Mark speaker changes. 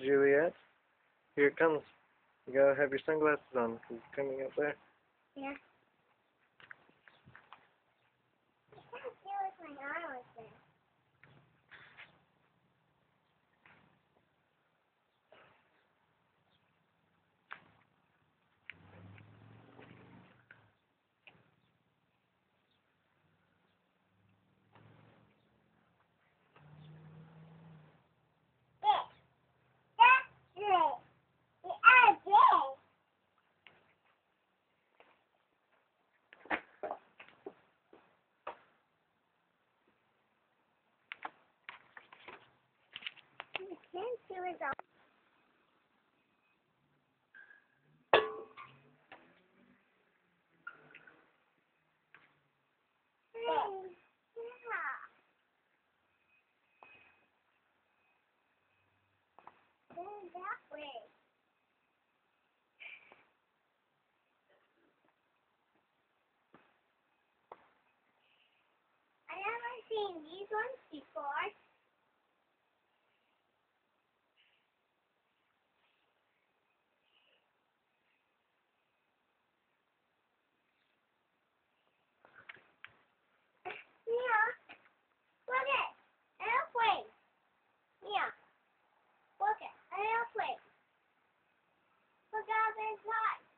Speaker 1: Juliet, here it comes. You gotta have your sunglasses on, 'cause it's coming up there.
Speaker 2: Yeah. Yeah. Go that way. there's not